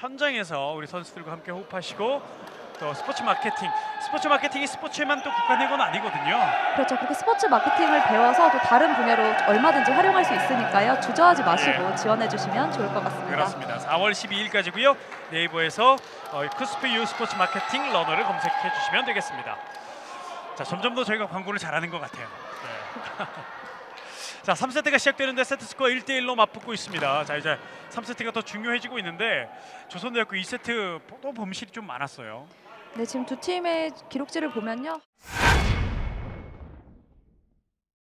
현장에서 우리 선수들과 함께 호흡하시고 또 스포츠 마케팅, 스포츠 마케팅이 스포츠에만 또 국한된 건 아니거든요. 그렇죠. 그렇게 스포츠 마케팅을 배워서 또 다른 분야로 얼마든지 활용할 수 있으니까요. 주저하지 마시고 지원해 주시면 좋을 것 같습니다. 네. 그렇습니다. 4월 12일까지고요. 네이버에서 어, KUSF U 스포츠 마케팅 러너를 검색해 주시면 되겠습니다. 자, 점점 더 저희가 광고를 잘하는 것 같아요. 네. 자, 3세트가 시작되는데 세트 스코어 1대 1로 맞붙고 있습니다. 자, 이제 3세트가 더 중요해지고 있는데 조선대학교 2세트 또 범실이 좀 많았어요. 네, 지금 두 팀의 기록지를 보면요.